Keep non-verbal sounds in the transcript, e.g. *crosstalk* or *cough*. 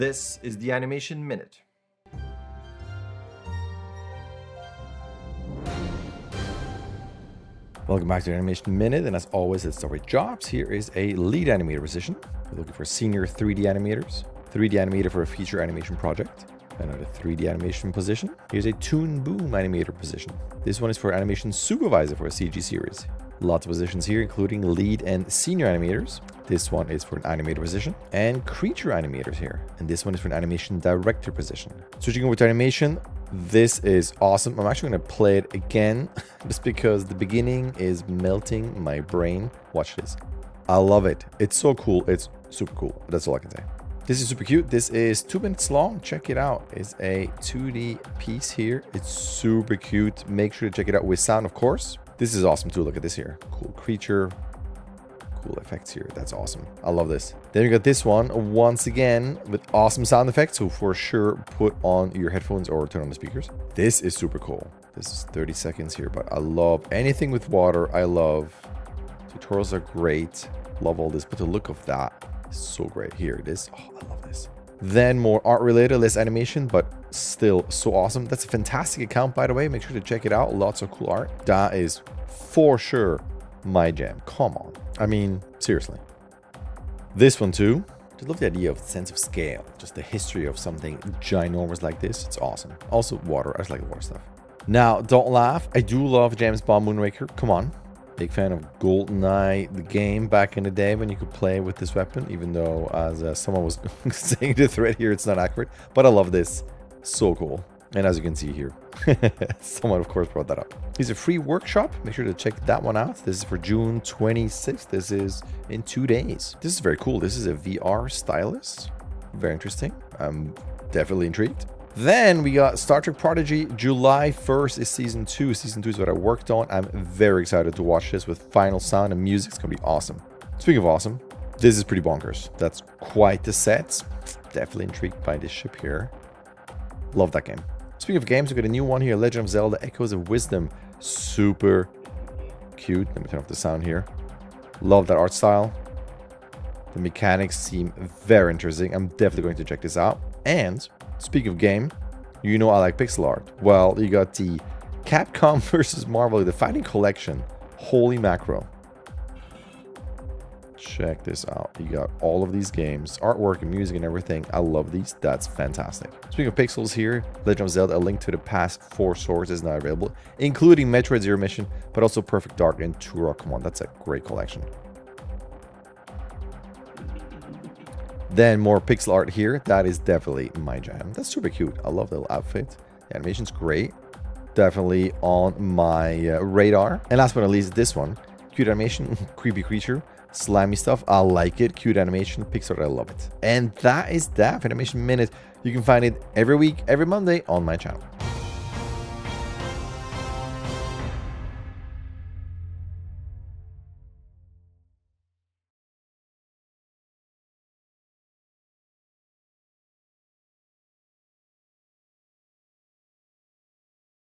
This is the Animation Minute. Welcome back to the Animation Minute, and as always, start with jobs. Here is a lead animator position. We're looking for senior 3D animators, 3D animator for a feature animation project, another 3D animation position. Here's a Toon Boom animator position. This one is for animation supervisor for a CG series. Lots of positions here, including lead and senior animators. This one is for an animator position and creature animators here. And this one is for an animation director position. Switching over to animation, this is awesome. I'm actually going to play it again *laughs* just because the beginning is melting my brain. Watch this. I love it. It's so cool. It's super cool. That's all I can say. This is super cute. This is two minutes long. Check it out. It's a 2D piece here. It's super cute. Make sure to check it out with sound, of course. This is awesome too. Look at this here. Cool creature. Cool effects here. That's awesome. I love this. Then we got this one once again with awesome sound effects. So for sure, put on your headphones or turn on the speakers. This is super cool. This is 30 seconds here, but I love anything with water. I love tutorials are great. Love all this, but the look of that is so great. Here it is. Oh, I love this. Then more art related, less animation, but still so awesome. That's a fantastic account, by the way. Make sure to check it out. Lots of cool art. That is for sure my jam. Come on. I mean, seriously. This one too. I love the idea of the sense of scale. Just the history of something ginormous like this. It's awesome. Also, water. I just like the water stuff. Now, don't laugh. I do love James Bond Moonraker. Come on. Big fan of GoldenEye, the game back in the day when you could play with this weapon, even though as uh, someone was *laughs* saying the thread here, it's not accurate. But I love this. So cool. And as you can see here, *laughs* someone of course brought that up. Here's a free workshop. Make sure to check that one out. This is for June 26th. This is in two days. This is very cool. This is a VR stylus. Very interesting. I'm definitely intrigued. Then we got Star Trek Prodigy. July 1st is season 2. Season 2 is what I worked on. I'm very excited to watch this with final sound and music. It's going to be awesome. Speaking of awesome, this is pretty bonkers. That's quite the set. Definitely intrigued by this ship here. Love that game. Speaking of games, we got a new one here. Legend of Zelda Echoes of Wisdom. Super cute. Let me turn off the sound here. Love that art style. The mechanics seem very interesting. I'm definitely going to check this out. And Speaking of game, you know I like pixel art. Well, you got the Capcom *laughs* versus Marvel, the Fighting Collection. Holy macro. Check this out. You got all of these games, artwork and music and everything. I love these. That's fantastic. Speaking of pixels here, Legend of Zelda, a link to the past Four Swords is now available, including Metroid Zero Mission, but also Perfect Dark and Turok. Come on, that's a great collection. Then more pixel art here. That is definitely my jam. That's super cute. I love the little outfit. The animation's great. Definitely on my uh, radar. And last but not least, this one. Cute animation, *laughs* creepy creature, slimy stuff. I like it. Cute animation, pixel art, I love it. And that is that Animation Minute. You can find it every week, every Monday on my channel.